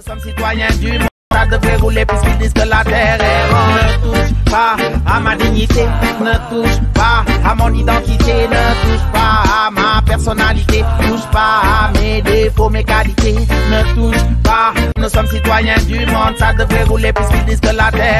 Nous sommes citoyens du monde, ça devrait rouler puisqu'ils disent que la terre est ronde. Ne touche pas à ma dignité, ne touche pas à mon identité, ne touche pas à ma personnalité, touche pas à mes défauts, mes qualités, ne touche pas. Nous sommes citoyens du monde, ça devrait rouler puisqu'ils disent que la terre.